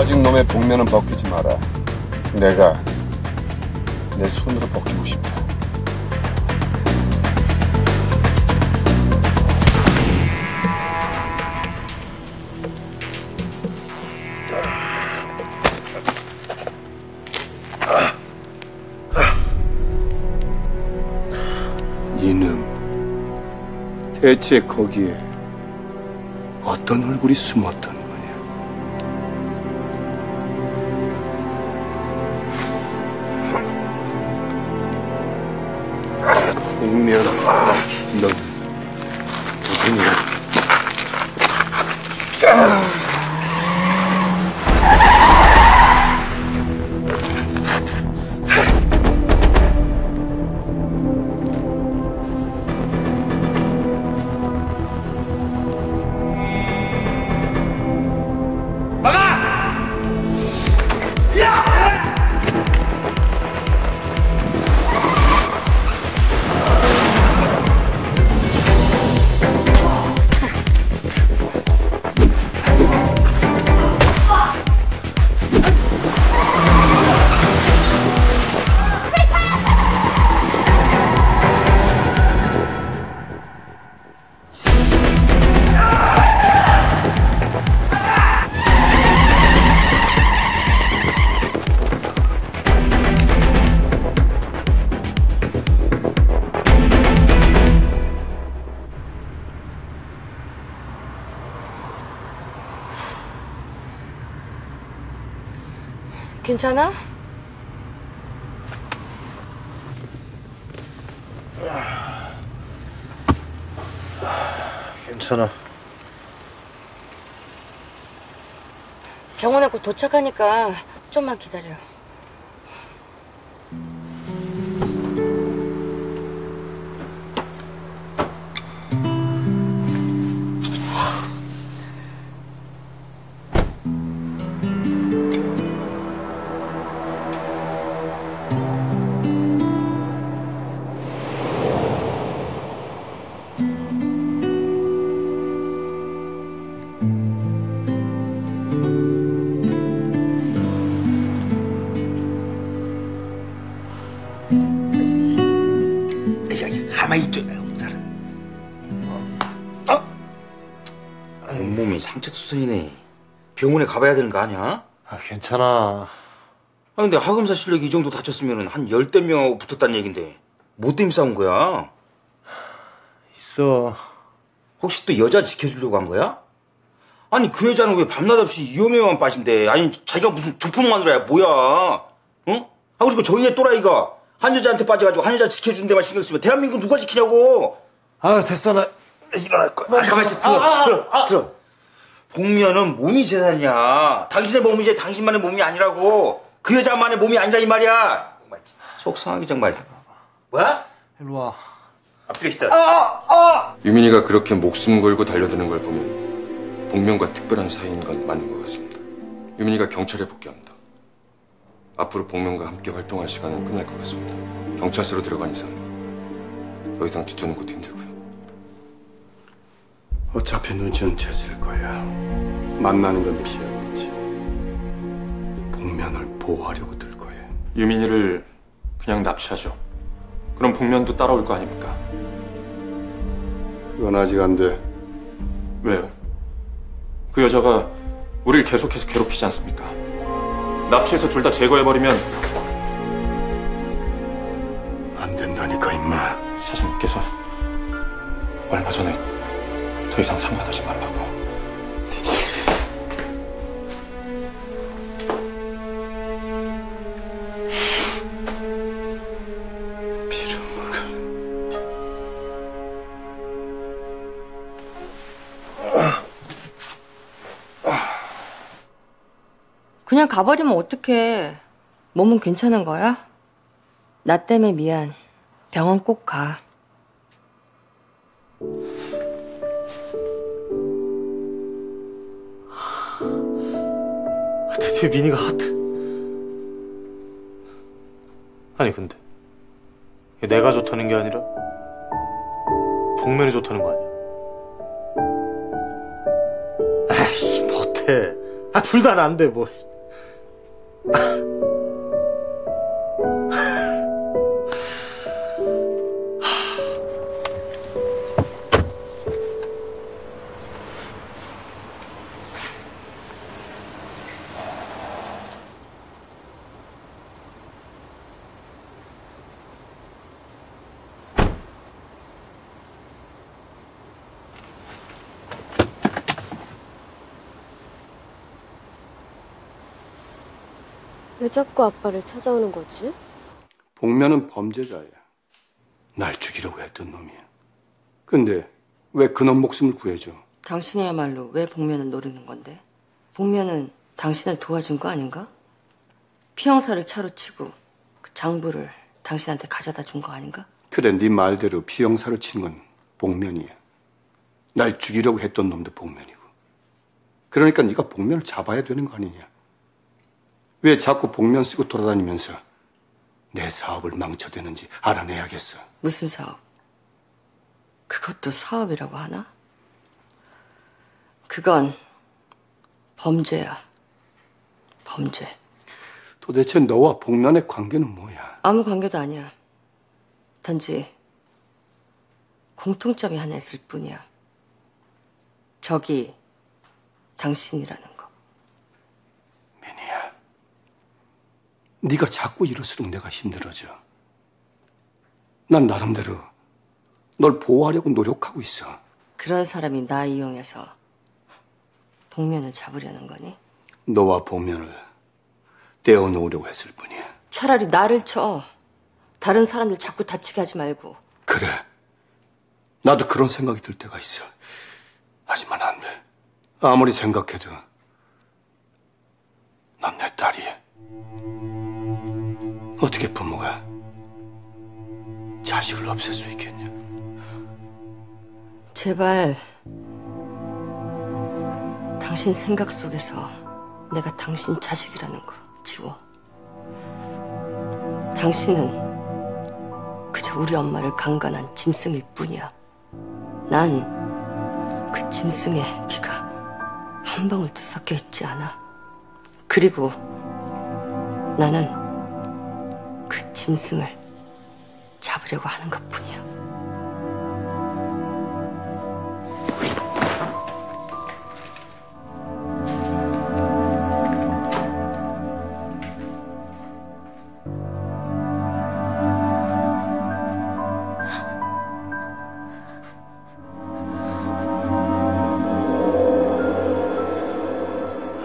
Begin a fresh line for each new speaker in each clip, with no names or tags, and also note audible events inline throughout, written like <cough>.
빠진 놈의 복면은 벗기지 마라. 내가 내 손으로 벗기고 싶다. 이놈, 대체 거기에 어떤 얼굴이 숨었던
괜찮아?
괜찮아.
병원에 곧 도착하니까 좀만 기다려.
병원에 가봐야 되는 거 아니야?
아, 괜찮아.
아 근데 하검사 실력이 이 정도 다쳤으면 한 열댓 명하고 붙었다는 얘긴데 뭐 때문에 싸운 거야?
있어.
혹시 또 여자 지켜주려고 한 거야? 아니 그 여자는 왜 밤낮 없이 위험에만 빠진대? 아니 자기가 무슨 조폭 마누라야 뭐야? 응? 아 그리고 저희네 또라이가 한 여자한테 빠져가지고 한 여자 지켜주는 데만 신경 쓰면 대한민국 누가 지키냐고?
아, 됐어. 나 일어날 거야.
아, 가만히 있어 들어 들어 들어 복면은 몸이 재산이야 당신의 몸이 이제 당신만의 몸이 아니라고 그 여자만의 몸이 아니라 이 말이야 정말 속상하게 정말 뭐야?
일로 와.
앞뒤로 있어
유민이가 그렇게 목숨 걸고 달려드는 걸 보면 복면과 특별한 사이인 건 맞는 것 같습니다. 유민이가 경찰에 복귀합니다. 앞으로 복면과 함께 활동할 시간은 끝날 것 같습니다. 경찰서로 들어간 이상 더 이상 뒤쫓는 것도 힘들고요. 어차피 눈치는 챘을 거야. 만나는 건 피하겠지. 복면을 보호하려고 들 거야.
유민이를 그냥 납치하죠. 그럼 복면도 따라올 거 아닙니까?
그건 아직 안 돼.
왜요? 그 여자가 우리를 계속해서 괴롭히지 않습니까? 납치해서 둘 다 제거해버리면
안 된다니까 임마.
사장님께서 얼마 전에 더 이상 상관하지 말라고.
그냥 가버리면 어떡해. 몸은 괜찮은 거야? 나 때문에 미안. 병원 꼭 가.
드디어 미니가 하트. 아니 근데 내가 좋다는 게 아니라 복면이 좋다는 거 아니야? 아이씨 못해. 아 둘다 난데 뭐.
왜 자꾸 아빠를 찾아오는 거지?
복면은 범죄자야. 날 죽이려고 했던 놈이야. 근데 왜 그놈 목숨을 구해줘?
당신이야말로 왜 복면을 노리는 건데? 복면은 당신을 도와준 거 아닌가? 피형사를 차로 치고 그 장부를 당신한테 가져다 준 거 아닌가?
그래, 네 말대로 피형사를 친 건 복면이야. 날 죽이려고 했던 놈도 복면이고. 그러니까 네가 복면을 잡아야 되는 거 아니냐? 왜 자꾸 복면 쓰고 돌아다니면서 내 사업을 망쳐대는지 알아내야겠어.
무슨 사업? 그것도 사업이라고 하나? 그건 범죄야. 범죄.
도대체 너와 복면의 관계는 뭐야?
아무 관계도 아니야. 단지 공통점이 하나 있을 뿐이야. 적이 당신이라는 거.
민희야, 네가 자꾸 이럴수록 내가 힘들어져. 난 나름대로 널 보호하려고 노력하고 있어.
그런 사람이 나 이용해서 복면을 잡으려는 거니?
너와 복면을 떼어놓으려고 했을 뿐이야.
차라리 나를 쳐. 다른 사람들 자꾸 다치게 하지 말고.
그래. 나도 그런 생각이 들 때가 있어. 하지만 안 돼. 아무리 생각해도 넌내 딸이야. 자식을 없앨 수 있겠냐?
제발 당신 생각 속에서 내가 당신 자식이라는 거 지워. 당신은 그저 우리 엄마를 강간한 짐승일 뿐이야. 난 그 짐승의 피가 한 방울도 섞여 있지 않아. 그리고 나는 그 짐승을 잡으려고 하는 것 뿐이야.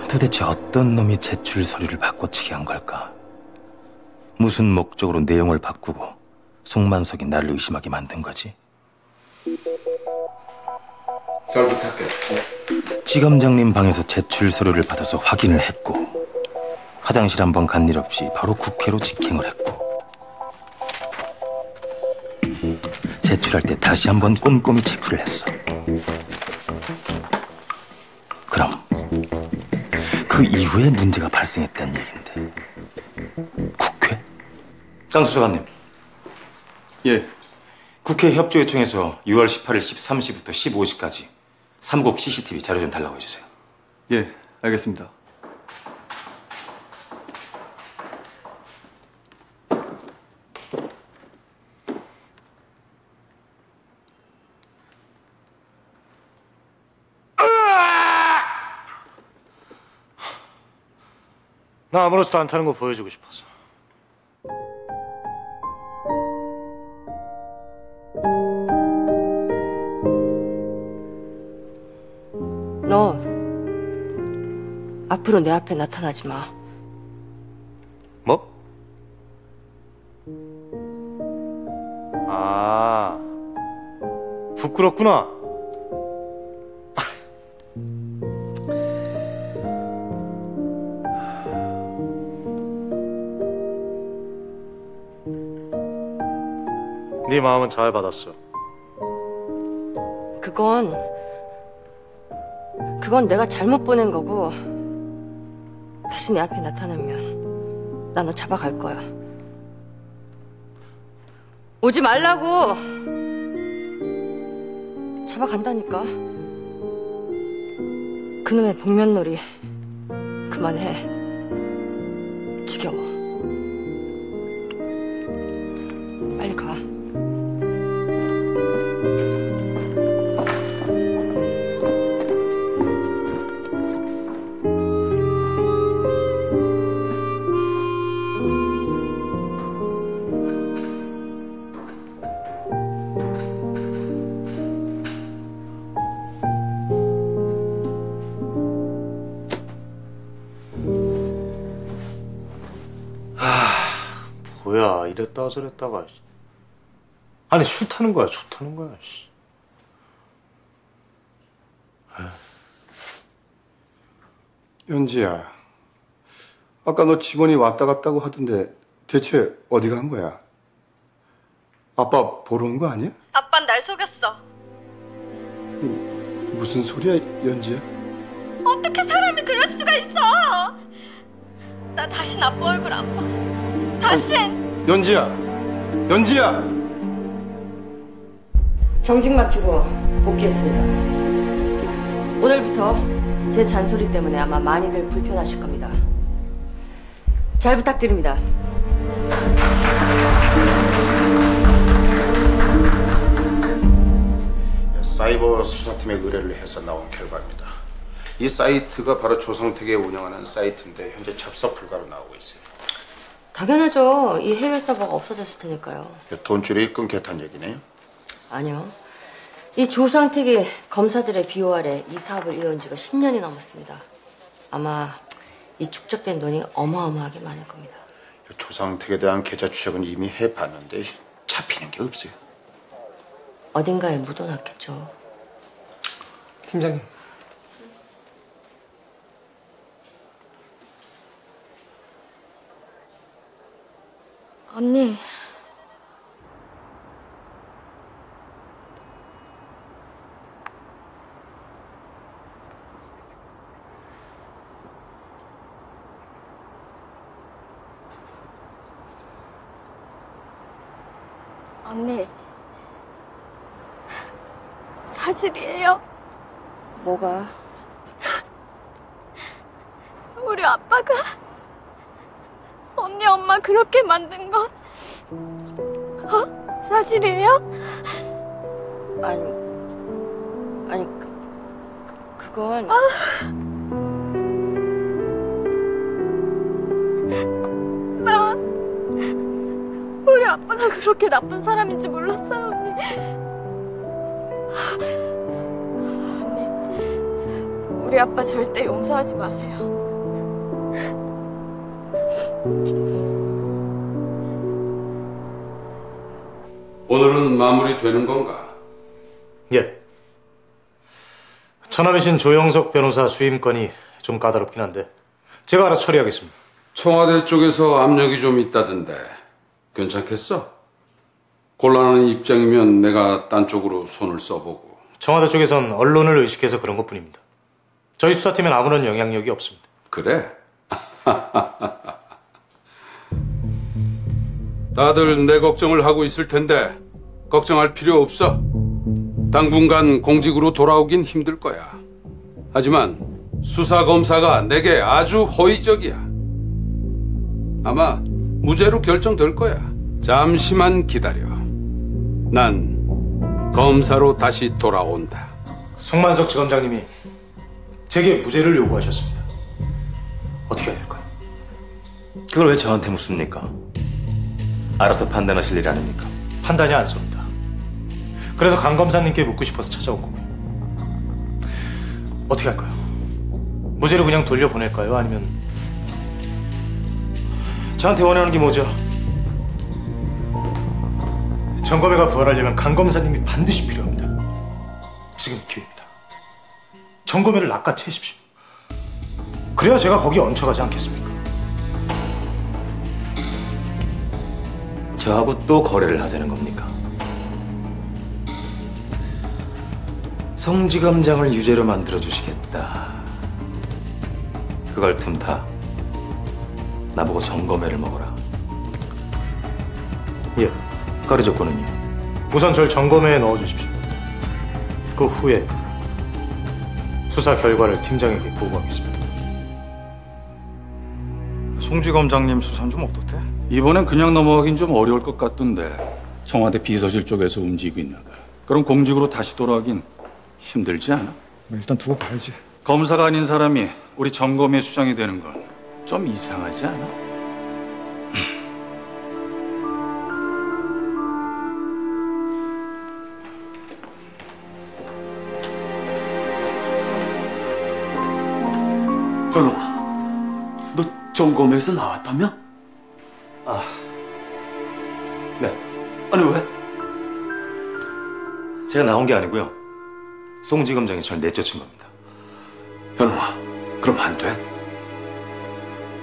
도대체 어떤 놈이 제출 서류를 바꿔치기 한 걸까? 무슨 목적으로 내용을 바꾸고 송만석이 나를 의심하게 만든 거지?
잘 부탁해.
지검장님 방에서 제출 서류를 받아서 확인을 했고 화장실 한 번 간 일 없이 바로 국회로 직행을 했고 제출할 때 다시 한 번 꼼꼼히 체크를 했어. 그럼 그 이후에 문제가 발생했다는 얘긴데 국회? 장 수사관님 예 국회 협조 요청에서 6월 18일 13시부터 15시까지 삼국 CCTV 자료 좀 달라고 해주세요
예, 알겠습니다.
나 아무렇지도 않다는 거 보여주고 싶어서.
앞으로 내 앞에 나타나지 마.
뭐? 아, 부끄럽구나. 네 마음은 잘 받았어.
그건 그건 내가 잘못 보낸 거고 다시 내 앞에 나타나면 나 너 잡아갈 거야. 오지 말라고. 잡아간다니까. 그놈의 복면놀이 그만해. 지겨워.
저랬다가. 아니 싫다는 거야 좋다는 거야. 씨.
연지야, 아까 너 직원이 왔다 갔다고 하던데 대체 어디 간 거야? 아빠 보러 온 거 아니야?
아빤 날 속였어.
무슨 소리야, 연지야?
어떻게 사람이 그럴 수가 있어? 나 다신 아빠 얼굴 안 봐. 다신.
연지야, 연지야.
정직 마치고 복귀했습니다. 오늘부터 제 잔소리 때문에 아마 많이들 불편하실 겁니다. 잘 부탁드립니다.
사이버 수사팀의 의뢰를 해서 나온 결과입니다. 이 사이트가 바로 조성택이 운영하는 사이트인데 현재 접속 불가로 나오고 있어요.
당연하죠. 이 해외 서버가 없어졌을 테니까요.
돈줄이 끊겼다는 얘기네요.
아니요. 이 조상택이 검사들의 비호 아래 이 사업을 이어온 지가 10년이 넘었습니다. 아마 이 축적된 돈이 어마어마하게 많을 겁니다.
조상택에 대한 계좌 추적은 이미 해봤는데 잡히는 게 없어요.
어딘가에 묻어놨겠죠.
팀장님.
언니. 언니. 사실이에요?
뭐가?
우리 아빠가 언니 엄마 그렇게 만든 건 어? 사실이에요?
아니, 아니, 그, 그- 그건
나 우리 아빠가 그렇게 나쁜 사람인지 몰랐어요, 언니. 언니, 우리 아빠 절대 용서하지 마세요.
오늘은 마무리되는 건가?
예. 처남이신 조영석 변호사 수임건이 좀 까다롭긴 한데 제가 알아서 처리하겠습니다.
청와대 쪽에서 압력이 좀 있다던데 괜찮겠어? 곤란한 입장이면 내가 딴 쪽으로 손을 써보고
청와대 쪽에선 언론을 의식해서 그런 것뿐입니다. 저희 수사팀엔 아무런 영향력이 없습니다.
그래? <laughs> 다들 내 걱정을 하고 있을 텐데 걱정할 필요 없어. 당분간 공직으로 돌아오긴 힘들 거야. 하지만 수사 검사가 내게 아주 호의적이야. 아마 무죄로 결정될 거야. 잠시만 기다려. 난 검사로 다시 돌아온다.
송만석 지검장님이 제게 무죄를 요구하셨습니다. 어떻게 해야 될까요?
그걸 왜 저한테 묻습니까? 알아서 판단하실 일 아닙니까?
판단이 안 섭니다. 그래서 강 검사님께 묻고 싶어서 찾아온 거고요. 어떻게 할까요? 무죄로 그냥 돌려보낼까요? 아니면
저한테 원하는 게 뭐죠?
정검회가 부활하려면 강 검사님이 반드시 필요합니다. 지금 기회입니다. 정검회를 낚아채십시오. 그래야 제가 거기 얹혀가지 않겠습니까?
저하고 또 거래를 하자는 겁니까? 성지감장을 유죄로 만들어 주시겠다. 그걸 틈타 나보고 점검회를 먹어라.
예.
거래 조건은요?
우선 절 점검회에 넣어주십시오. 그 후에 수사 결과를 팀장에게 보고하겠습니다.
송지 검장님 수사는 좀 어떻대?
이번엔 그냥 넘어가긴 좀 어려울 것 같던데 청와대 비서실 쪽에서 움직이고 있나 봐. 그럼 공직으로 다시 돌아가긴 힘들지 않아?
뭐 일단 두고 봐야지.
검사가 아닌 사람이 우리 점검의 수장이 되는 건 좀 이상하지 않아?
현웅아, 너 점검에서 나왔다며?
네.
아니 왜?
제가 나온 게 아니고요. 송지검장이 절 내쫓은 겁니다.
현웅아, 그럼 안 돼.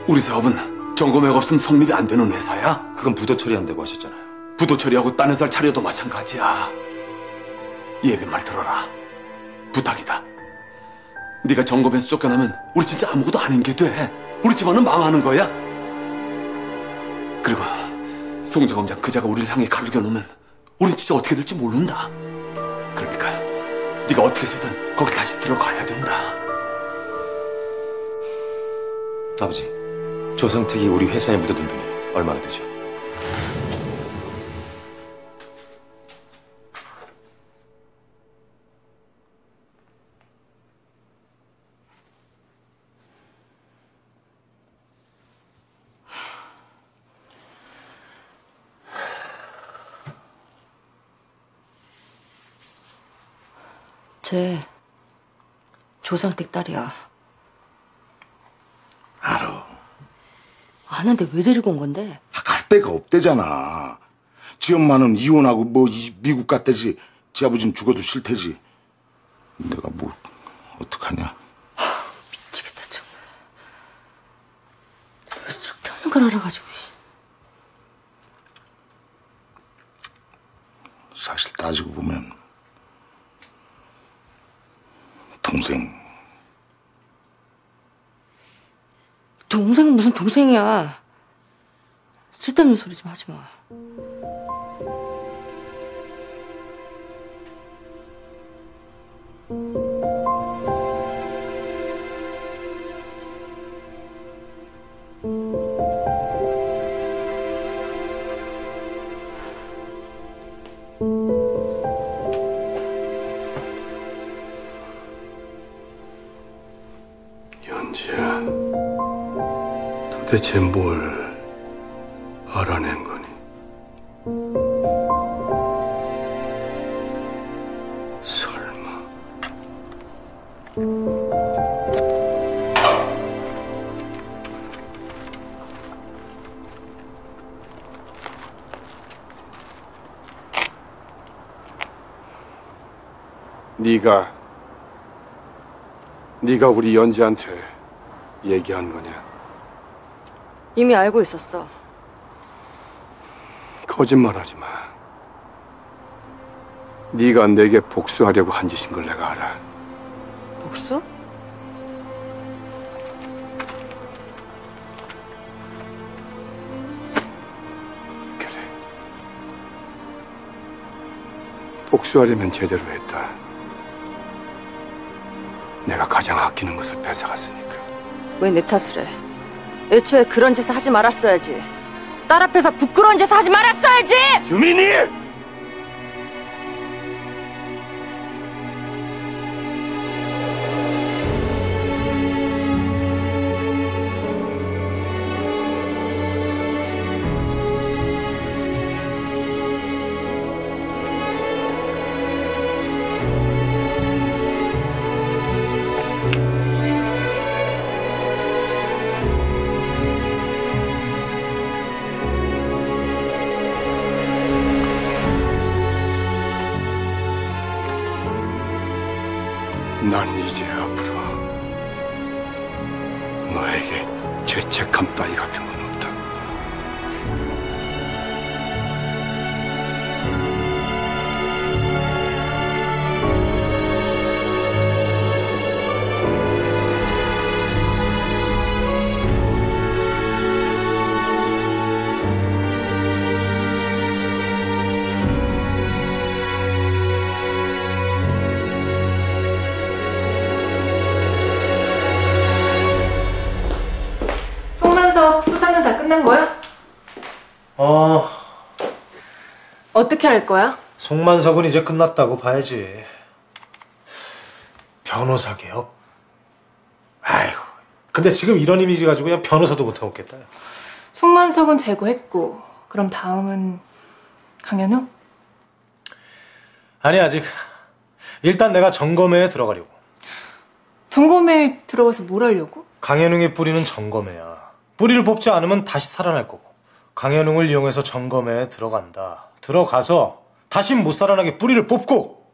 우리 사업은 점검회가 없으면 성립이 안 되는 회사야.
그건 부도 처리한다고 하셨잖아요.
부도 처리하고 딴 회사를 차려도 마찬가지야. 예비 말 들어라. 부탁이다. 네가 점검에서 쫓겨나면 우리 진짜 아무것도 아닌 게 돼. 우리 집안은 망하는 거야. 그리고 송정검장 그자가 우리를 향해 칼을 겨누면 우린 진짜 어떻게 될지 모른다. 그러니까 네가 어떻게 해서든 거기 다시 들어가야 된다.
아버지, 조성택이 우리 회사에 묻어둔 돈이 얼마나 되죠?
조상택 딸이야.
알아.
아는데 왜 데리고 온 건데?
갈 데가 없대잖아. 지 엄마는 이혼하고 뭐 이- 미국 갔대지. 지 아버지는 죽어도 싫대지. 내가 뭐 어떡하냐.
미치겠다 정말. 왜 쓸데없는 걸 알아가지고. 씨.
사실 따지고 보면 동생
동생은 무슨 동생이야. 쓸데없는 소리 좀 하지 마.
대체 뭘 알아낸 거니? 설마. 네가 네가 우리 연지한테 얘기한 거냐?
이미 알고 있었어.
거짓말하지 마. 네가 내게 복수하려고 한 짓인 걸 내가 알아.
복수?
그래. 복수하려면 제대로 했다. 내가 가장 아끼는 것을 뺏어갔으니까.
왜 내 탓을 해? 애초에 그런 짓을 하지 말았어야지. 딸 앞에서 부끄러운 짓을 하지 말았어야지!
유민이!
어,
어떻게 할 거야?
송만석은 이제 끝났다고 봐야지. 변호사 개업? 아이고. 근데 지금 이런 이미지 가지고 그냥 변호사도 못 해먹겠다.
송만석은 제거했고 그럼 다음은 강현우?
아니, 아직. 일단 내가 점검회에 들어가려고.
점검에 들어가서 뭘 하려고?
강현웅의 뿌리는 점검회야. 뿌리를 뽑지 않으면 다시 살아날 거고. 강현웅을 이용해서 점검회에 들어간다. 들어가서 다시 못 살아나게 뿌리를 뽑고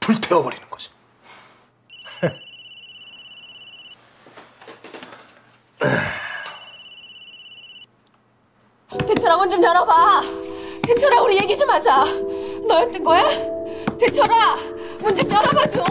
불태워버리는 거지. <laughs>
대철아 문 좀 열어봐. 대철아 우리 얘기 좀 하자. 너였던 거야? 대철아 문 좀 열어봐 좀.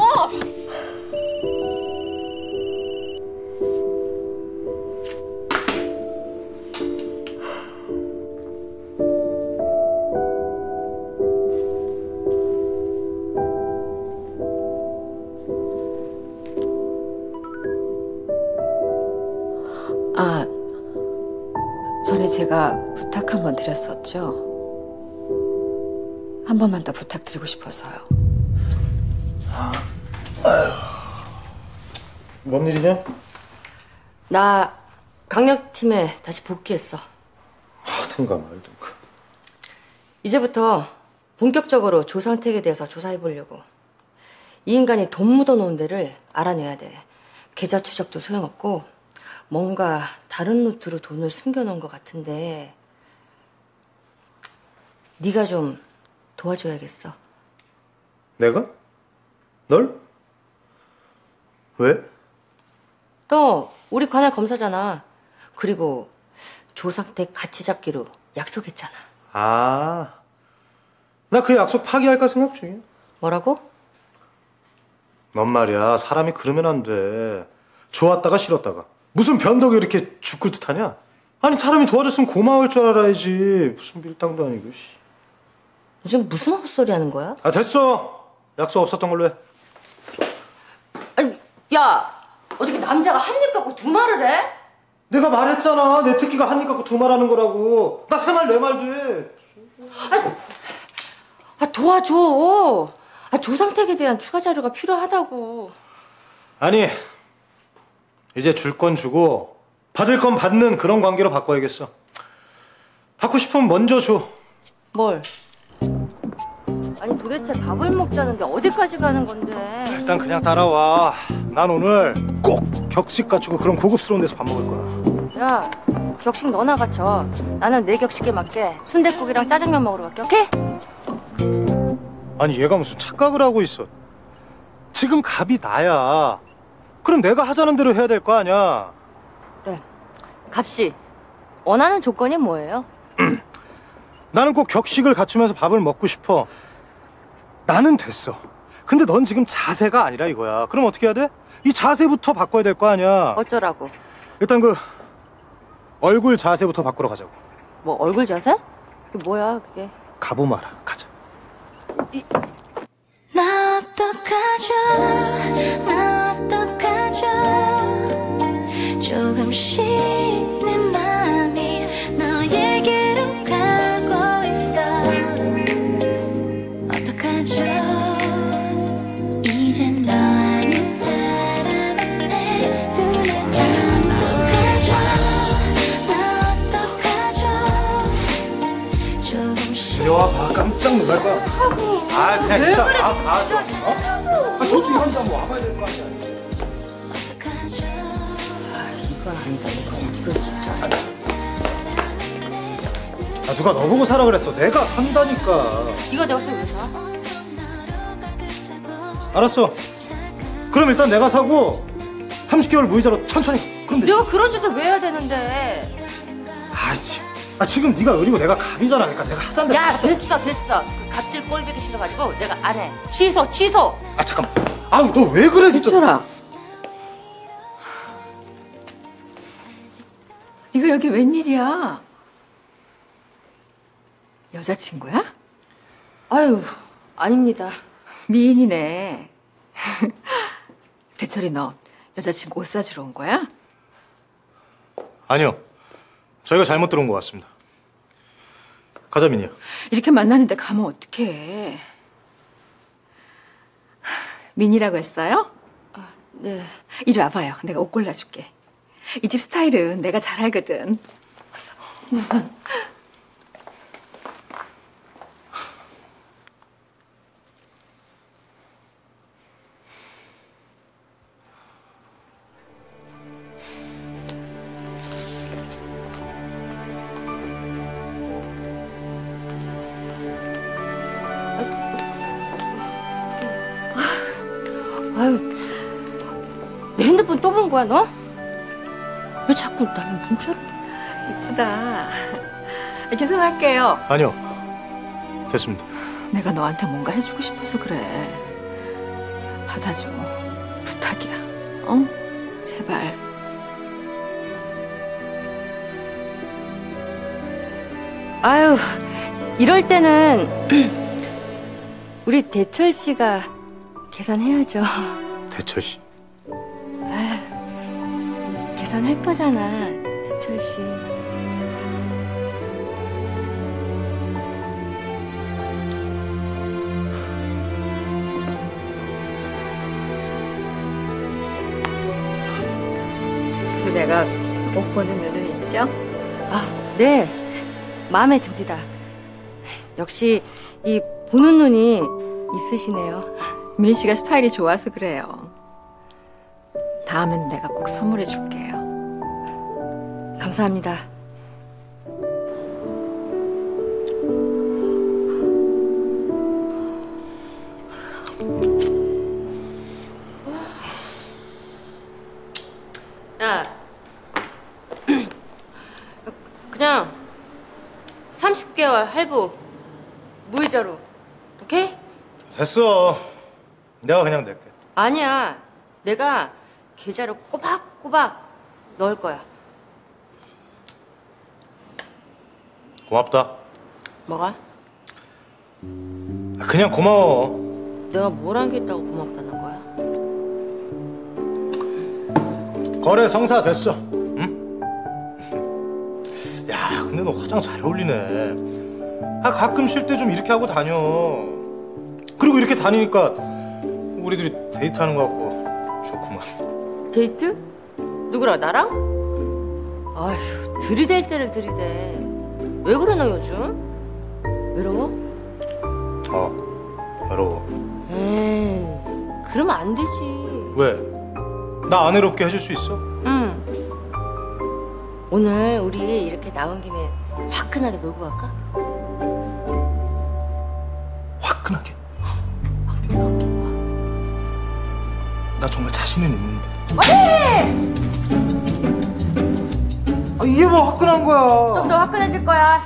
제가 부탁 한 번 드렸었죠. 한 번만 더 부탁드리고 싶어서요.
뭔 일이냐?
나 강력팀에 다시 복귀했어.
하든가 말든가.
이제부터 본격적으로 조상택에 대해서 조사해 보려고. 이 인간이 돈 묻어놓은 데를 알아내야 돼. 계좌 추적도 소용없고 뭔가 다른 루트로 돈을 숨겨놓은 것 같은데 네가 좀 도와줘야겠어.
내가? 널? 왜?
너 우리 관할 검사잖아. 그리고 조상택 같이 잡기로 약속했잖아.
아, 나 그 약속 파기할까 생각 중이야.
뭐라고?
넌 말이야, 사람이 그러면 안 돼. 좋았다가 싫었다가. 무슨 변덕이 이렇게 죽을 듯 하냐? 아니, 사람이 도와줬으면 고마울 줄 알아야지. 무슨 밀당도 아니고, 씨.
요즘 무슨 헛소리 하는 거야?
아, 됐어. 약속 없었던 걸로 해.
아니, 야! 어떻게 남자가 한 입 갖고 두 말을 해?
내가 말했잖아. 내 특기가 한 입 갖고 두 말 하는 거라고. 나 세 말, 네 말도 해.
아, 도와줘. 아, 조상택에 대한 추가 자료가 필요하다고.
아니, 이제 줄 건 주고, 받을 건 받는 그런 관계로 바꿔야겠어. 받고 싶으면 먼저 줘.
뭘? 아니, 도대체 밥을 먹자는데 어디까지 가는 건데?
일단 그냥 따라와. 난 오늘 꼭 격식 갖추고 그런 고급스러운 데서 밥 먹을 거야.
야, 격식 너나 갖춰. 나는 내 격식에 맞게 순댓국이랑 짜장면 먹으러 갈게, 오케이?
아니 얘가 무슨 착각을 하고 있어. 지금 갑이 나야. 그럼 내가 하자는 대로 해야 될 거 아니야.
그래. 갑씨, 원하는 조건이 뭐예요? <clears throat>
나는 꼭 격식을 갖추면서 밥을 먹고 싶어. 나는 됐어. 근데 넌 지금 자세가 아니라 이거야. 그럼 어떻게 해야 돼? 이 자세부터 바꿔야 될 거 아니야.
어쩌라고?
일단 그 얼굴 자세부터 바꾸러 가자고.
뭐 얼굴 자세? 그게 뭐야, 그게?
가보마라. 가자.
나 어떡하죠 나 조금씩 내 맘이 너에게로 가고 있어 어떡하죠 이제 너 아닌 사람은 내 눈에 나 어떡하죠 나 어떡하죠 조금씩
이리와 봐. 깜짝 놀랄 거야. 아, 그냥
왜
일단
그래,
봐, 봐, 줘. 어? 아, 너도 이런다면 와봐야 될거 아니야.
이건 아,
누가 너보고 사라 그랬어. 내가 산다니까.
이거 내 옷을 왜 사?
알았어. 그럼 일단 내가 사고 30개월 무이자로 천천히. 그럼 돼.
내가 그런 짓을 왜 해야 되는데?
아, 지, 아 지금 네가 의리고 내가 갑이잖아. 그러니까 내가 하자는 대로
야,
하자.
됐어, 됐어. 그 갑질 꼴 보기 싫어가지고 내가 안 해. 취소, 취소.
아 잠깐. 아우 너 왜 그래 진짜.
철아. 네가 여기 웬일이야? 여자친구야?
아유, 아닙니다.
미인이네. <laughs> 대철이 너 여자친구 옷 사주러 온 거야?
아니요. 저희가 잘못 들어온 것 같습니다. 가자 민이야.
이렇게 만났는데 가면 어떡해. 민이라고 했어요?
네.
이리 와봐요. 내가 옷 골라줄게. 이 집 스타일은 내가 잘 알거든. 어서.
내 핸드폰 또 본 거야, 너? 왜 자꾸 나는 문자를.
이쁘다. 계산할게요.
아니요. 됐습니다.
내가 너한테 뭔가 해주고 싶어서 그래. 받아줘. 부탁이야. 어? 제발.
아유, 이럴 때는 <clears throat> 우리 대철 씨가 계산해야죠.
대철 씨.
할 거잖아, 대철 씨.
그래도 내가 옷 보는 눈은 있죠?
아, 네. 마음에 듭니다. 역시 이 보는 눈이 있으시네요.
민희 씨가 스타일이 좋아서 그래요. 다음엔 내가 꼭 선물해 줄게요.
감사합니다. 야, 그냥 30개월 할부 무이자로, 오케이?
됐어. 내가 그냥 낼게.
아니야, 내가 계좌로 꼬박꼬박 넣을 거야.
고맙다.
뭐가?
그냥 고마워.
내가 뭘한게 있다고 고맙다는 거야?
거래 성사 됐어. 응? 야, 근데 너 화장 잘 어울리네. 아, 가끔 쉴 때 좀 이렇게 하고 다녀. 그리고 이렇게 다니니까 우리들이 데이트하는 것 같고 좋구만.
데이트? 누구랑 나랑? 아휴 들이댈 때를 들이대 왜너 요즘? 외로워?
어, 외로워.
에이 그러면 안 되지
왜? 나 안 외롭게 해줄 수 있어?
응 오늘 우리 이렇게 나온 김에 화끈하게 놀고 갈까?
화끈하게?
확 뜨겁게
나 정말 자신은 있는데.
왜?
아, 이게 뭐 화끈한 거야?
좀 더 화끈해질 거야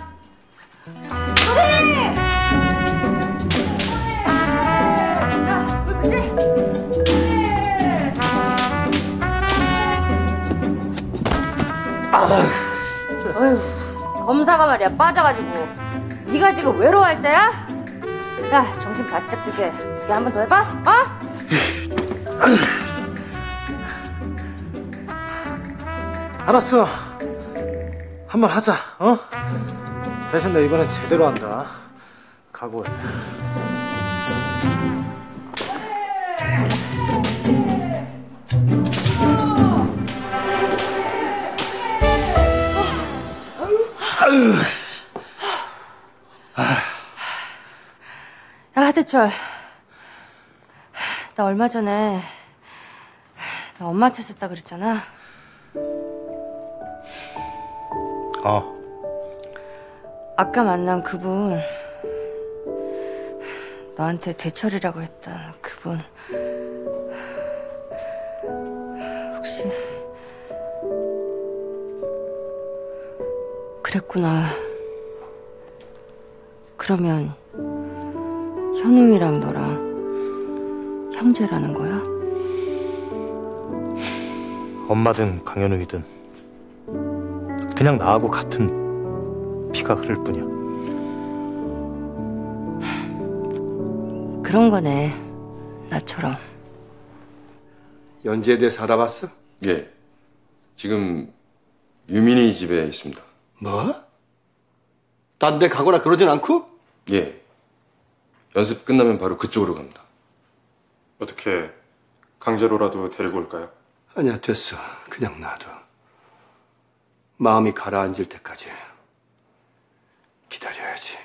그래! 야? 어휴, 검사가 말이야 빠져가지고 네가 지금 외로워할 때야? 야 정신 바짝 들게 두개 한번 더 해봐 어?
알았어. 한번 하자. 어? 대신 나 이번엔 제대로 한다. 각오해.
야 하대철 나 얼마 전에 나 엄마 찾았다 그랬잖아
어.
아까 만난 그분 너한테 대철이라고 했던 그분 혹시 그랬구나 그러면 현웅이랑 너랑 형제라는 거야?
엄마든 강현욱이든 그냥 나하고 같은 피가 흐를 뿐이야.
그런 거네 나처럼
연지에 대해서 알아봤어?
예. 지금 유민이 집에 있습니다.
뭐? 딴 데 가거나 그러진 않고?
예. 연습 끝나면 바로 그쪽으로 갑니다.
어떻게 강제로라도 데리고 올까요?
아니야, 됐어. 그냥 놔둬. 마음이 가라앉을 때까지 기다려야지.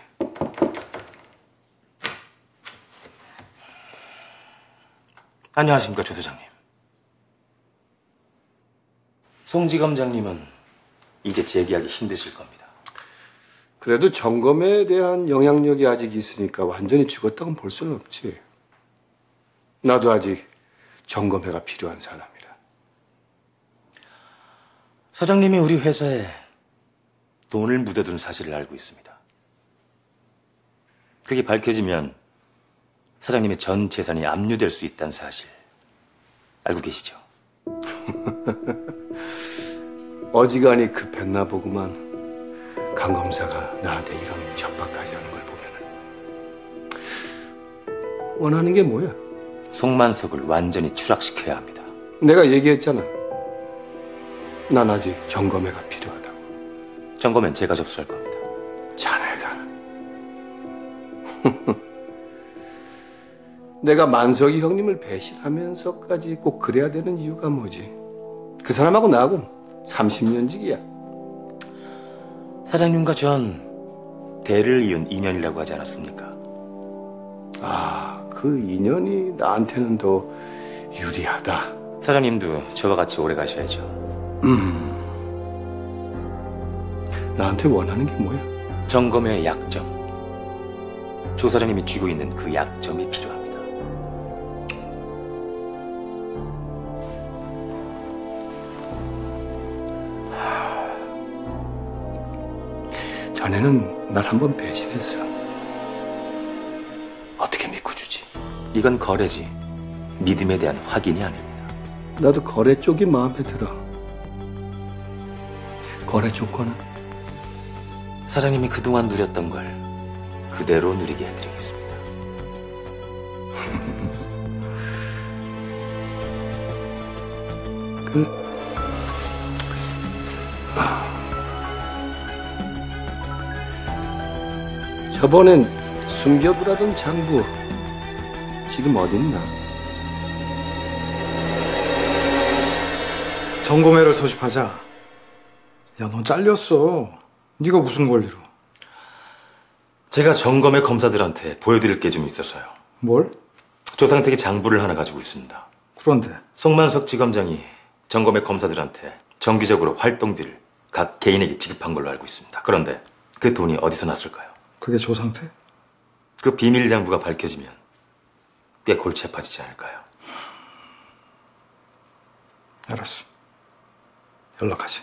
안녕하십니까, 조 소장님. 송지검장님은 이제 재기하기 힘드실 겁니다.
그래도 점검에 대한 영향력이 아직 있으니까 완전히 죽었다고는 볼 수는 없지. 나도 아직 점검회가 필요한 사람이라.
서장님이 우리 회사에 돈을 묻어둔 사실을 알고 있습니다. 그게 밝혀지면 사장님의 전 재산이 압류될 수 있다는 사실 알고 계시죠? <laughs>
어지간히 급했나 보구만. 강 검사가 나한테 이런 협박까지 하는 걸 보면은. 원하는 게 뭐야?
송만석을 완전히 추락시켜야 합니다.
내가 얘기했잖아. 난 아직 점검회가 필요하다.
점검엔 제가 접수할 겁니다.
자네가. <laughs> 내가 만석이 형님을 배신하면서까지 꼭 그래야 되는 이유가 뭐지? 그 사람하고 나하고 30년 지기야.
사장님과 전 대를 이은 인연이라고 하지 않았습니까?
아, 그 인연이 나한테는 더 유리하다.
사장님도 저와 같이 오래 가셔야죠.
음. 나한테 원하는 게 뭐야?
점검의 약점. 조 사장님이 쥐고 있는 그 약점이 필요합니다.
자네는 날 한 번 배신했어. 어떻게 믿고 주지?
이건 거래지. 믿음에 대한 확인이 아닙니다.
나도 거래 쪽이 마음에 들어. 거래 조건은?
사장님이 그동안 누렸던 걸 그대로 누리게 해드리겠습니다. <laughs>
그 저번엔 숨겨두라던 장부 지금 어딨나?
점검회를 소집하자. 야, 너 잘렸어. 네가 무슨 권리로?
제가 점검의 검사들한테 보여드릴 게 좀 있어서요.
뭘?
조상택의 장부를 하나 가지고 있습니다.
그런데
송만석 지검장이 점검의 검사들한테 정기적으로 활동비를 각 개인에게 지급한 걸로 알고 있습니다. 그런데 그 돈이 어디서 났을까요?
그게 조상태?
그 비밀 장부가 밝혀지면 꽤 골치 아파지지 않을까요?
알았어. 연락하지.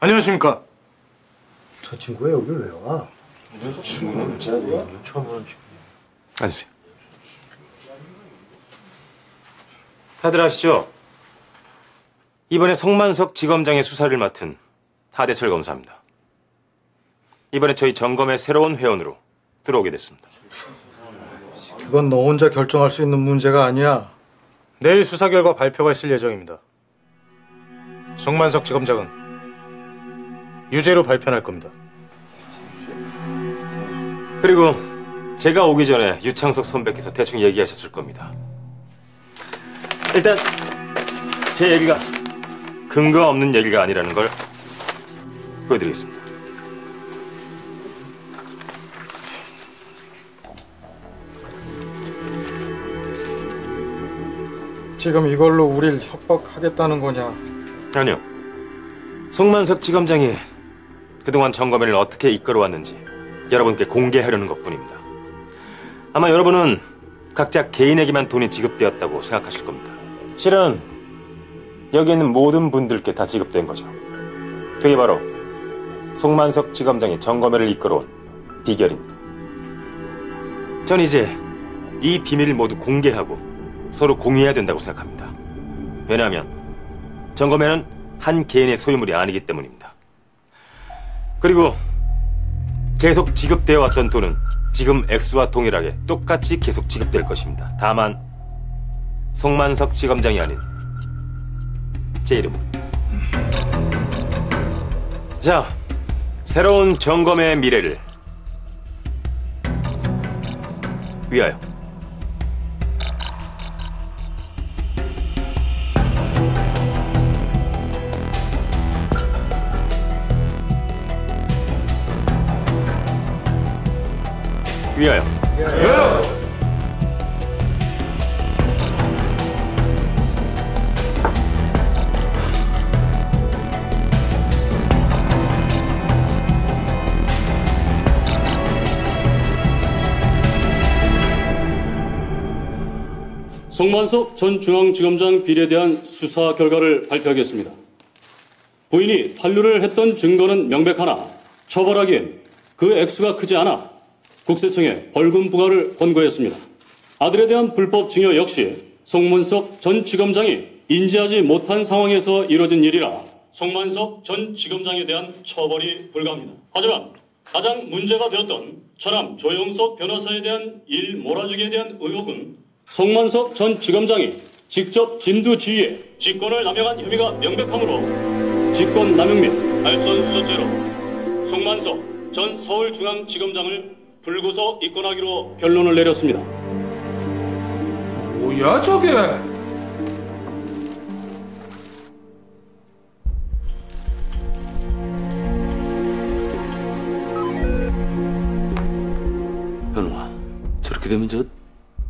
안녕하십니까?
저 친구가 여길 왜 와?
친구는
처음 보는 친구.
앉으세요. 다들 아시죠? 이번에 송만석 지검장의 수사를 맡은 하대철 검사입니다. 이번에 저희 점검의 새로운 회원으로 들어오게 됐습니다.
그건 너 혼자 결정할 수 있는 문제가 아니야.
내일 수사 결과 발표가 있을 예정입니다. 송만석 지검장은 유죄로 발표할 겁니다.
그리고 제가 오기 전에 유창석 선배께서 대충 얘기하셨을 겁니다. 일단 제 얘기가 근거 없는 얘기가 아니라는 걸 보여드리겠습니다.
지금 이걸로 우릴 협박하겠다는 거냐?
아니요. 송만석 지검장이 그동안 점검회를 어떻게 이끌어왔는지 여러분께 공개하려는 것뿐입니다. 아마 여러분은 각자 개인에게만 돈이 지급되었다고 생각하실 겁니다. 실은 여기 있는 모든 분들께 다 지급된 거죠. 그게 바로 송만석 지검장이 점검회를 이끌어온 비결입니다. 전 이제 이 비밀을 모두 공개하고 서로 공유해야 된다고 생각합니다. 왜냐하면 점검에는 한 개인의 소유물이 아니기 때문입니다. 그리고 계속 지급되어 왔던 돈은 지금 액수와 동일하게 똑같이 계속 지급될 것입니다. 다만 송만석 지검장이 아닌 제 이름으로. 자, 새로운 점검의 미래를 위하여. 위하여.
송만석 전 중앙지검장 비리에 대한 수사 결과를 발표하겠습니다. 부인이 탄류를 했던 증거는 명백하나 처벌하기엔 그 액수가 크지 않아 국세청에 벌금 부과를 권고했습니다. 아들에 대한 불법 증여 역시 송문석 전 지검장이 인지하지 못한 상황에서 이뤄진 일이라 송만석 전 지검장에 대한 처벌이 불가합니다. 하지만 가장 문제가 되었던 처남 조영석 변호사에 대한 일 몰아주기에 대한 의혹은 송만석 전 지검장이 직접 진두 지휘에 직권을 남용한 혐의가 명백하므로 직권 남용 및 알선수수죄로 송만석 전 서울중앙지검장을 불구속 입건하기로 결론을 내렸습니다.
뭐야 저게?
현우아, 저렇게 되면 저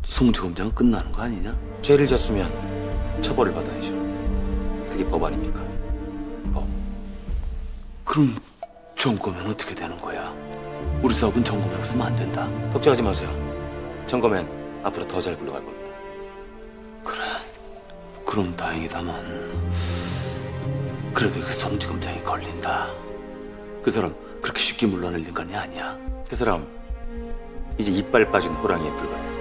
송지검장은 끝나는 거 아니냐?
죄를 졌으면 처벌을 받아야죠. 그게 법 아닙니까?
그럼 점검엔 어떻게 되는 거야? 우리 사업은 점검에 없으면 안 된다.
걱정하지 마세요. 점검엔 앞으로 더 잘 굴러갈 겁니다.
그럼 다행이다만 그래도 그 송지검장이 걸린다. 그 사람 그렇게 쉽게 물러날 인간이 아니야.
그 사람 이제 이빨 빠진 호랑이에 불과해요.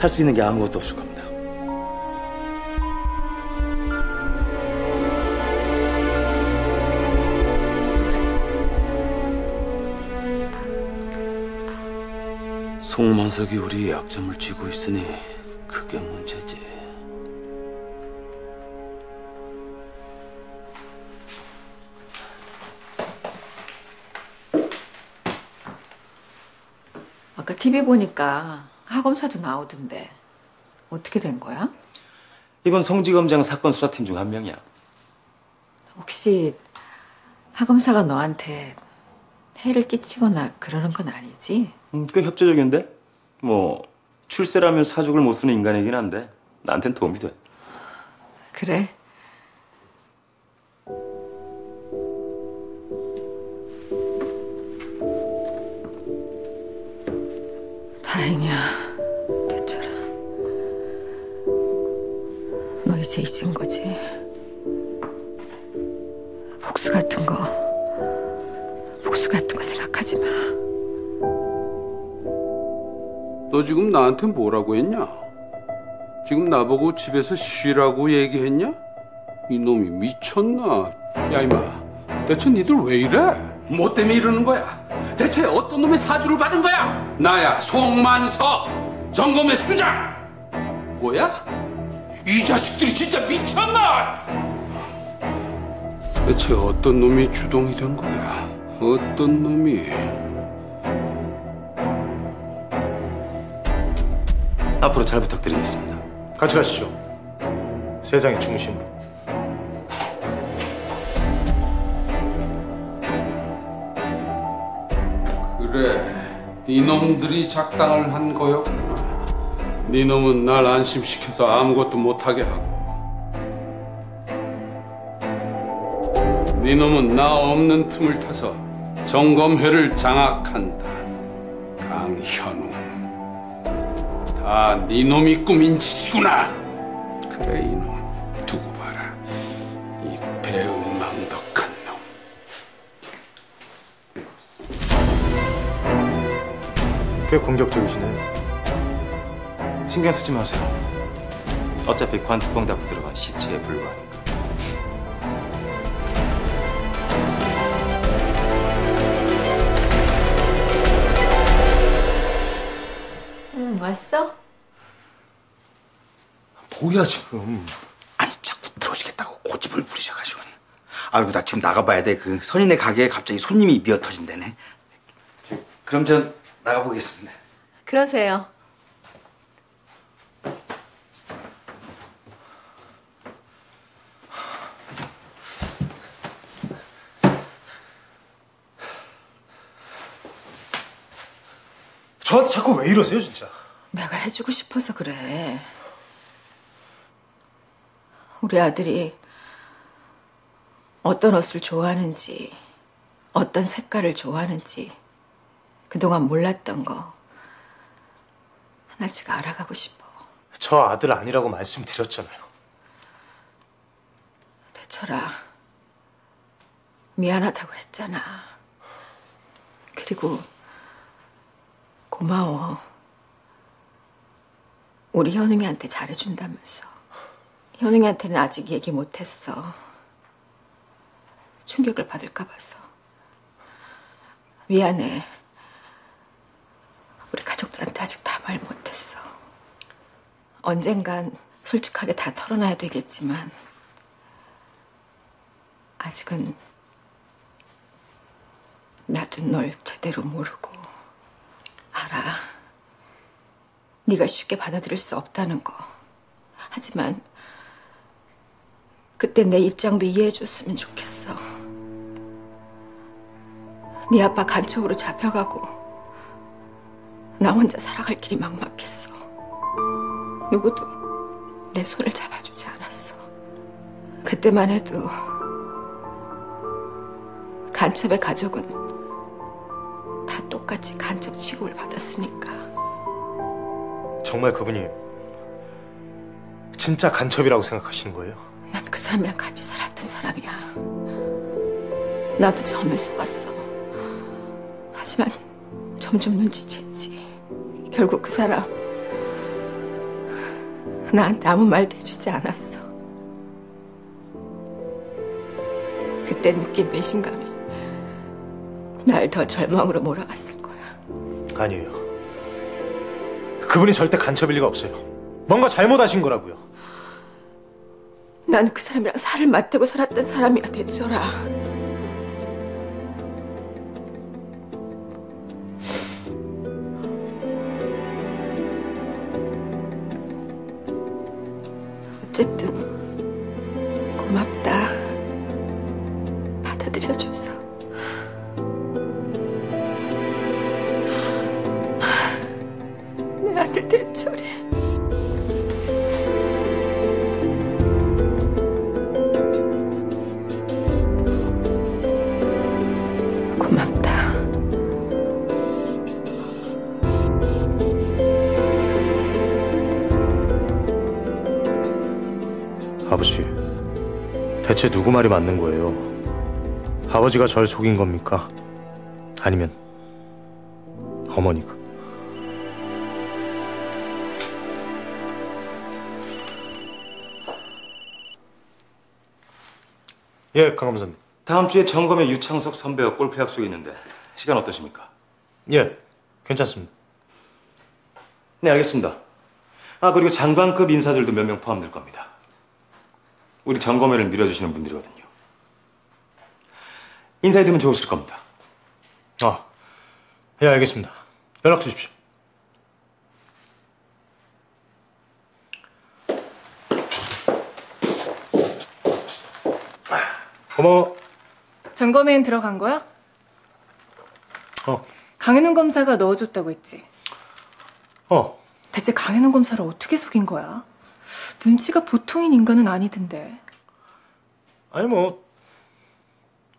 할 수 있는 게 아무것도 없을 겁니다.
송만석이 우리 약점을 쥐고 있으니 그게 문제지.
아까 TV 보니까 하검사도 나오던데 어떻게 된 거야?
이번 송지검장 사건 수사팀 중 한 명이야.
혹시 하검사가 너한테 해를 끼치거나 그러는 건 아니지?
음, 꽤 협조적인데? 뭐 출세라면 사족을 못 쓰는 인간이긴 한데 나한텐 도움이 돼.
그래? 너 이제 잊은 거지? 복수 같은 거, 복수 같은 거 생각하지 마.
너 지금 나한테 뭐라고 했냐? 지금 나보고 집에서 쉬라고 얘기했냐? 이놈이 미쳤나? 야 이마 대체 니들 왜 이래? 뭐 때문에 이러는 거야? 대체 어떤 놈의 사주를 받은 거야? 나야 송만석 점검의 수장 뭐야? 이 자식들이 진짜 미쳤나? 대체 어떤 놈이 주동이 된 거야? 어떤 놈이
앞으로 잘 부탁드리겠습니다.
같이 가시죠. 세상의 중심으로.
그래, 이놈들이 작당을 한 거였구나. 니놈은 날 안심시켜서 아무것도 못하게 하고 니놈은 나 없는 틈을 타서 점검회를 장악한다. 강현우. 다 니놈이 꾸민 짓이구나. 그래, 이놈. 두고 봐라. 이 배은 망덕한 놈.
꽤 공격적이시네요.
신경 쓰지 마세요. 어차피 관 뚜껑 닫고 들어간 시체에 불과하니까.
응, 왔어?
뭐야 지금?
아니 자꾸 들어오시겠다고 고집을 부리셔가지고. 아이고 나 지금 나가봐야 돼. 그 선인의 가게에 갑자기 손님이 미어 터진다네. 그럼 전 나가보겠습니다.
그러세요.
저한테 자꾸 왜 이러세요 진짜?
내가 해주고 싶어서 그래. 우리 아들이 어떤 옷을 좋아하는지, 어떤 색깔을 좋아하는지 그동안 몰랐던 거 하나씩 알아가고 싶어.
저 아들 아니라고 말씀드렸잖아요.
대철아, 미안하다고 했잖아. 그리고 고마워. 우리 현웅이한테 잘해준다면서. 현웅이한테는 아직 얘기 못했어. 충격을 받을까 봐서. 미안해. 우리 가족들한테 아직 다 말 못했어. 언젠간 솔직하게 다 털어놔야 되겠지만 아직은 나도 널 제대로 모르고 알아. 네가 쉽게 받아들일 수 없다는 거. 하지만 그때 내 입장도 이해해줬으면 좋겠어. 네 아빠 간첩으로 잡혀가고 나 혼자 살아갈 길이 막막했어. 누구도 내 손을 잡아주지 않았어. 그때만 해도 간첩의 가족은 다 간첩 취급을 받았으니까.
정말 그분이 진짜 간첩이라고 생각하시는 거예요?
난 그 사람이랑 같이 살았던 사람이야. 나도 처음에 속았어. 하지만 점점 눈치챘지. 결국 그 사람 나한테 아무 말도 해주지 않았어. 그때 느낀 배신감이 날 더 절망으로 몰아갔을.
아니에요. 그분이 절대 간첩일 리가 없어요. 뭔가 잘못하신 거라고요.
난 그 사람이랑 살을 맞대고 살았던 사람이야, 대철아.
누구 말이 맞는 거예요? 아버지가 절 속인 겁니까? 아니면 어머니가? 예, 강 검사님.
다음 주에 점검에 유창석 선배와 골프 약속이 있는데 시간 어떠십니까?
예, 괜찮습니다.
네, 알겠습니다. 아, 그리고 장관급 인사들도 몇 명 포함될 겁니다. 우리 점검회를 밀어주시는 분들이거든요. 인사해두면 좋으실 겁니다.
아, 예, 알겠습니다. 연락 주십시오. 고마워.
점검회엔 들어간 거야?
어.
강현웅 검사가 넣어줬다고 했지.
어.
대체 강현웅 검사를 어떻게 속인 거야? 눈치가 보통인 인간은 아니던데.
아니 뭐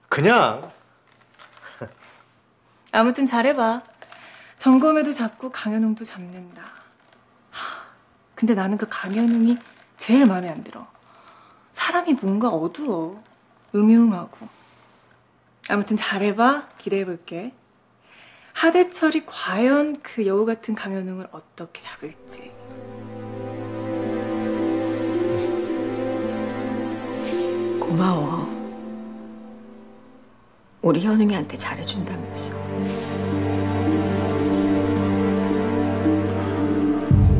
그냥 <laughs>
아무튼 잘해봐. 점검회도 잡고 강현웅도 잡는다. 하, 근데 나는 그 강현웅이 제일 마음에 안 들어. 사람이 뭔가 어두워. 음흉하고. 아무튼 잘해봐. 기대해볼게. 하대철이 과연 그 여우 같은 강현웅을 어떻게 잡을지.
고마워. 우리 현웅이한테 잘해준다면서.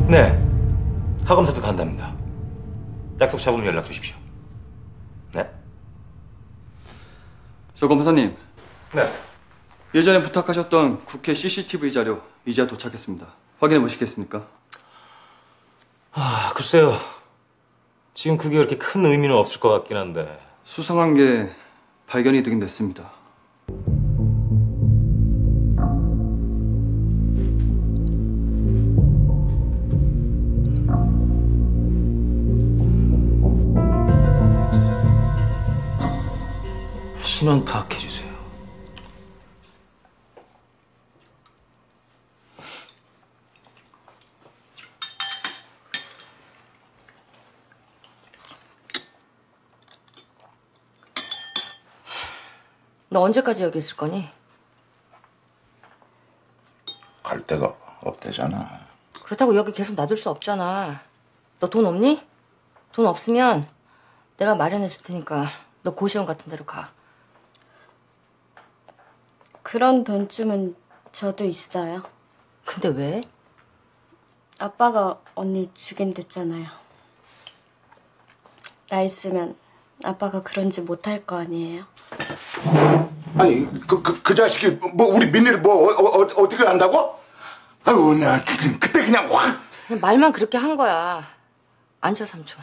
네. 하검사도 간답니다. 약속 잡으면 연락 주십시오. 네.
저 검사님.
네.
예전에 부탁하셨던 국회 CCTV 자료 이제 도착했습니다. 확인해 보시겠습니까?
아, 글쎄요. 지금 그게 그렇게 큰 의미는 없을 것 같긴 한데.
수상한 게 발견이 되긴 됐습니다.
신원 파악해 주세요.
너 언제까지 여기 있을 거니?
갈 데가 없대잖아.
그렇다고 여기 계속 놔둘 수 없잖아. 너 돈 없니? 돈 없으면 내가 마련해 줄 테니까 너 고시원 같은 데로 가.
그런 돈쯤은 저도 있어요.
근데 왜?
아빠가 언니 죽인댔잖아요. 나 있으면 아빠가 그런 지 못할 거 아니에요.
아니 그 그 그 자식이 뭐 우리 민니를 뭐 어, 어, 어떻게 한다고? 아유 나 그, 그때 그냥 확
그냥 말만 그렇게 한 거야. 앉아 삼촌.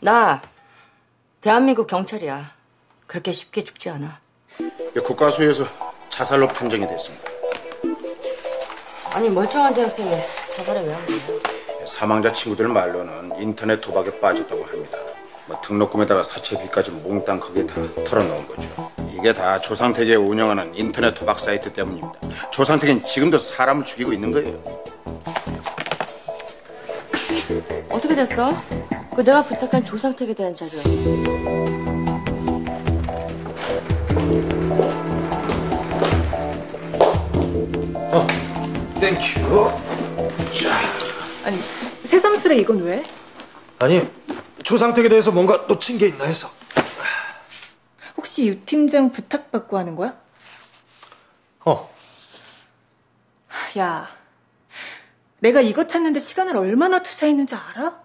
나 대한민국 경찰이야. 그렇게 쉽게 죽지 않아.
국가수에서 자살로 판정이 됐습니다.
아니 멀쩡한 대학생이 자살에 왜한 거야?
사망자 친구들 말로는 인터넷 도박에 빠졌다고 합니다. 뭐 등록금에다가 사채비까지 몽땅 크게 다 털어놓은 거죠. 이게 다 조상택이 운영하는 인터넷 도박 사이트 때문입니다. 조상택은 지금도 사람을 죽이고 있는 거예요.
어떻게 됐어? 그 내가 부탁한 조상택에 대한 자료.
Thank you.
아니 새삼스레 이건 왜?
아니 조상택에 대해서 뭔가 놓친 게 있나 해서.
혹시 유 팀장 부탁받고 하는 거야?
어.
야, 내가 이거 찾는데 시간을 얼마나 투자했는지 알아?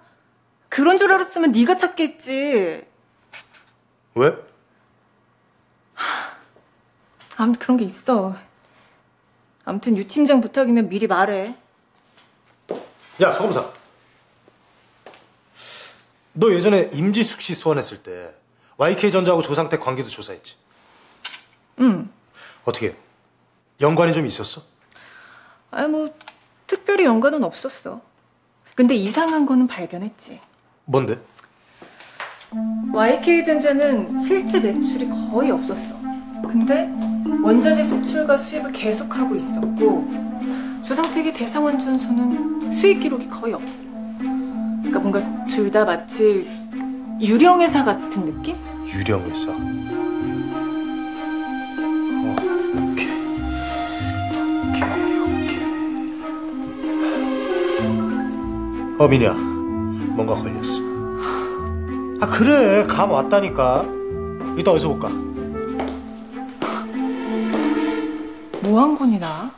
그런 줄 알았으면 네가 찾겠지.
왜?
아무튼 그런 게 있어. 아무튼 유 팀장 부탁이면 미리 말해.
야 서검사. 너 예전에 임지숙 씨 소환했을 때 YK전자하고 조상택 관계도 조사했지.
응.
어떻게? 연관이 좀 있었어?
아니 뭐 특별히 연관은 없었어. 근데 이상한 거는 발견했지.
뭔데?
YK전자는 실제 매출이 거의 없었어. 근데 원자재 수출과 수입을 계속하고 있었고 조상택의 대상원전소는 수익 기록이 거의 없고 그러니까 뭔가 둘 다 마치 유령회사 같은 느낌?
유령회사. 어, 오케이. 오케이, 오케이. 어, 민이야. 뭔가 걸렸어. 아, 그래. 감 왔다니까. 이따 어디서 볼까?
뭐한 건이 나?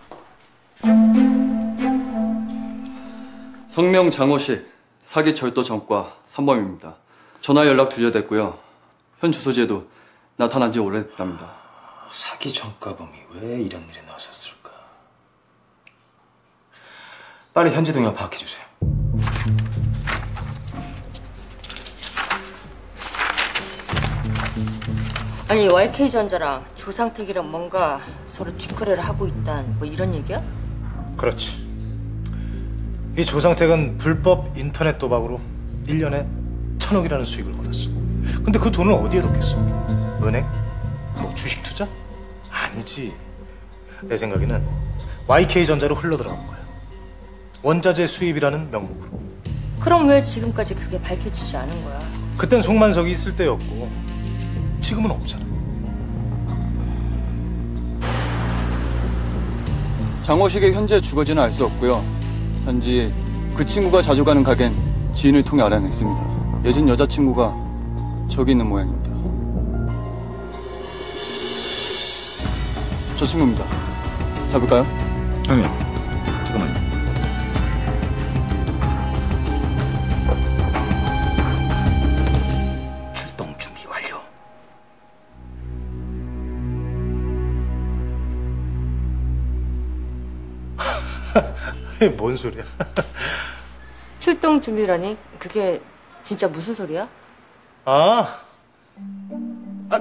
성명 장호식 사기 절도 전과 3범입니다. 전화 연락 두절됐고요. 현 주소지에도 나타난 지 오래됐답니다.
사기 전과범이 왜 이런 일에 나섰을까? 빨리 현재 동향 파악해 주세요.
아니 YK전자랑 조상택이랑 뭔가 서로 뒷거래를 하고 있단 뭐 이런 얘기야?
그렇지. 이 조상택은 불법 인터넷 도박으로 1년에 천억이라는 수익을 얻었어. 근데 그 돈을 어디에 뒀겠어? 은행? 뭐 주식 투자? 아니지. 내 생각에는 YK전자로 흘러들어간 거야. 원자재 수입이라는 명목으로.
그럼 왜 지금까지 그게 밝혀지지 않은 거야?
그땐 송만석이 있을 때였고 지금은 없잖아.
장호식의 현재 주거지는 알 수 없고요. 단지 그 친구가 자주 가는 가게는 지인을 통해 알아냈습니다. 예진 여자친구가 저기 있는 모양입니다. 저 친구입니다. 잡을까요?
형님, 잠깐만요. <laughs>
뭔 소리야?
출동 준비라니? 그게 진짜 무슨 소리야?
아, 아,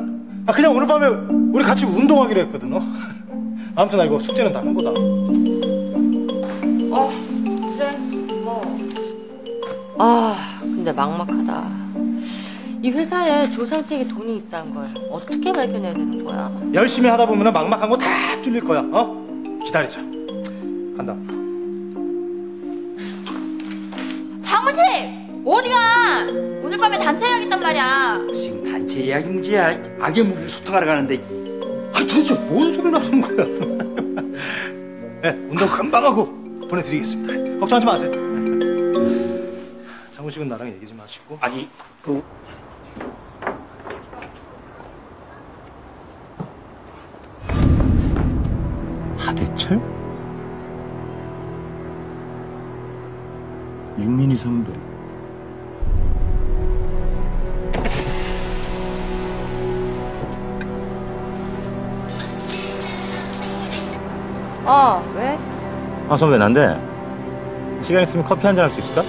아 그냥 오늘 밤에 우리 같이 운동하기로 했거든. 어? <laughs> 아무튼 나 이거 숙제는 다 한 거다.
어, 그래, 뭐. 아, 근데 막막하다. 이 회사에 조상택의 돈이 있다는 걸 어떻게 밝혀내야 되는 거야?
열심히 하다 보면 막막한 거 다 뚫릴 거야. 어? 기다리자. 간다.
사무실! 어디가? 오늘 밤에 단체 해야겠단 말이야.
지금 단체 예약이 문제야. 악의 무리를 소탕하러 가는데
아 도대체 뭔 소리 나는 거야? <laughs> 네, 운동 금방 하고 보내드리겠습니다. 걱정하지 마세요. 장훈식은 나랑 얘기 좀 하시고.
아니 그
하대철? 윤민희 선배.
어, 왜?
아 선배 난데 시간 있으면 커피 한 잔 할 수 있을까?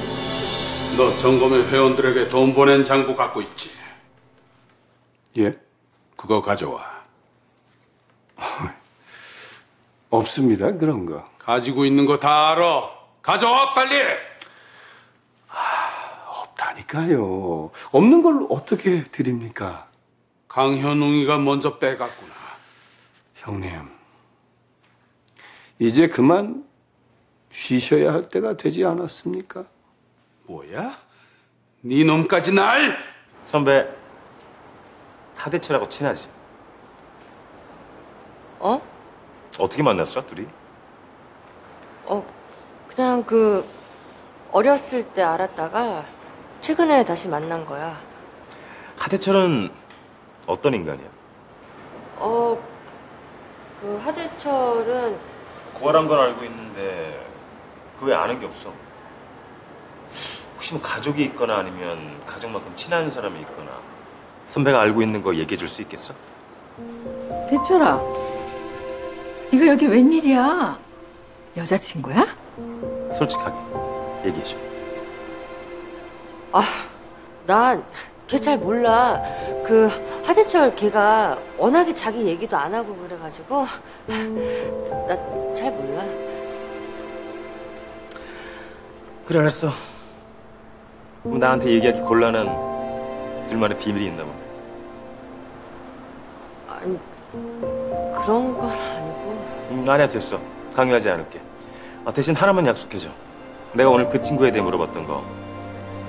너 점검회 회원들에게 돈 보낸 장부 갖고 있지?
예?
그거 가져와. <laughs>
없습니다 그런 거.
가지고 있는 거 다 알아. 가져와 빨리.
없다니까요. 없는 걸 어떻게 드립니까?
강현웅이가 먼저 빼갔구나.
형님, 이제 그만 쉬셔야 할 때가 되지 않았습니까?
뭐야? 네 놈까지 날?
선배 하대철하고 친하지?
어?
어떻게 만났어 둘이?
어, 그냥 그 어렸을 때 알았다가 최근에 다시 만난 거야.
하대철은 어떤 인간이야?
어, 그 하대철은
고아란 건 알고 있는데 그 외에 아는 게 없어. 혹시 뭐 가족이 있거나 아니면 가족만큼 친한 사람이 있거나 선배가 알고 있는 거 얘기해 줄 수 있겠어?
대철아, 네가 여기 웬일이야? 여자친구야?
솔직하게 얘기해 줘.
아, 난 걔 잘 몰라. 그 하대철 걔가 워낙에 자기 얘기도 안 하고 그래가지고 나 잘 몰라.
그래 알았어. 그럼 나한테 얘기하기 곤란한 둘만의 비밀이 있나 보네.
아니 그런 건 아니고.
음, 아니야 됐어. 강요하지 않을게. 아, 대신 하나만 약속해줘. 내가 오늘 그 친구에 대해 물어봤던 거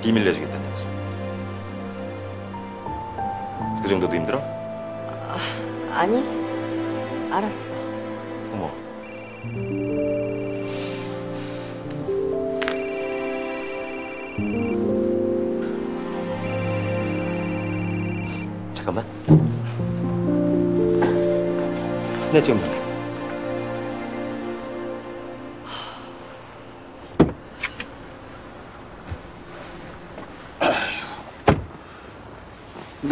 비밀 내주겠다는 약속. 그 정도도 힘들어?
아니 알았어.
어머. 잠깐만. 네 지금 전해.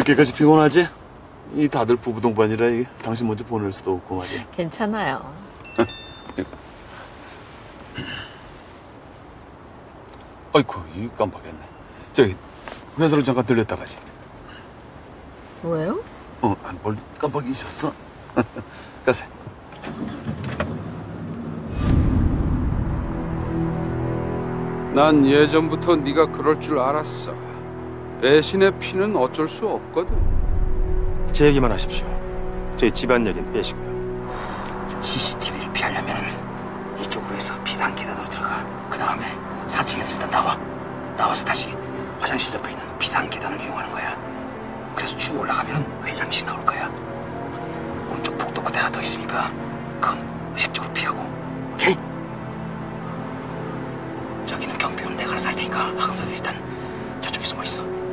늦게까지 피곤하지? 이 다들 부부 동반이라 이 당신 먼저 보낼 수도 없고 말이야.
괜찮아요. <laughs>
아이고, 이 깜빡했네. 저기 회사로 잠깐 들렸다 가지.
왜요?
어, 아, 뭘 깜빡 잊었어? <laughs> 가세.
난 예전부터 네가 그럴 줄 알았어. 배신의 피는 어쩔 수 없거든.
제 얘기만 하십시오. 저희 집안 얘기는 빼시고요.
CCTV를 피하려면 이쪽으로 해서 비상 계단으로 들어가. 그 다음에 4층에서 일단 나와. 나와서 다시 화장실 옆에 있는 비상 계단을 이용하는 거야. 그래서 쭉 올라가면 회장실이 나올 거야. 오른쪽 복도 끝에 하나 더 있으니까 그건 의식적으로 피하고. 오케이? 저기는 경비원 내가 알아서 할 테니까 하금도 일단 저쪽에 숨어 있어.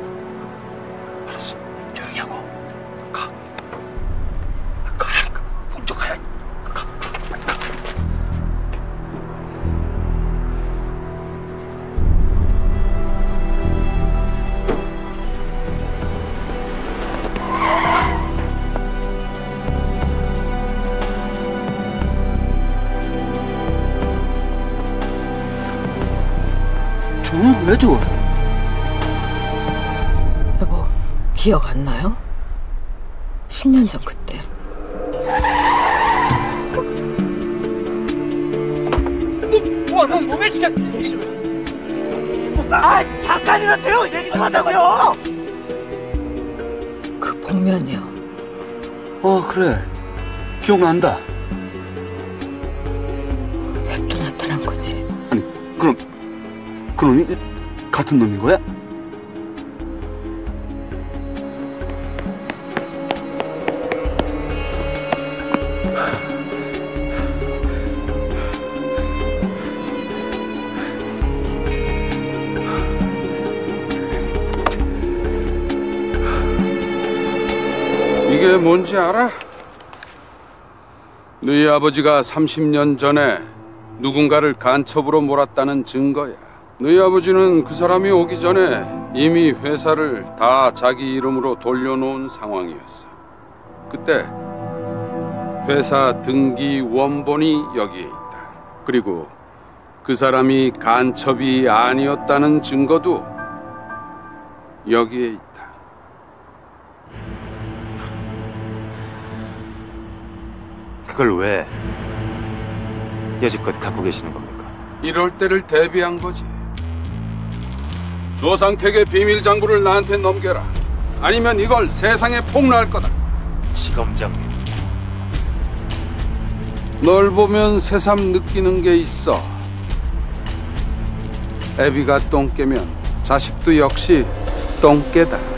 기억 안 나요? 10년 전 그때.
뭐, 뭐, 몸에 시켜. 아, 잠깐이라도요. 얘기 좀 하자고요.
그 복면이요.
어 그래. 기억난다.
또 나타난 거지.
아니 그럼 그 놈이 같은 놈인 거야?
아버지가 30년 전에 누군가를 간첩으로 몰았다는 증거야. 너희 아버지는 그 사람이 오기 전에 이미 회사를 다 자기 이름으로 돌려놓은 상황이었어. 그때 회사 등기 원본이 여기에 있다. 그리고 그 사람이 간첩이 아니었다는 증거도 여기에 있다.
그걸 왜 여지껏 갖고 계시는 겁니까?
이럴 때를 대비한 거지. 조상택의 비밀 장부를 나한테 넘겨라. 아니면 이걸 세상에 폭로할 거다.
지검장님.
널 보면 새삼 느끼는 게 있어. 애비가 똥 깨면 자식도 역시 똥 깨다.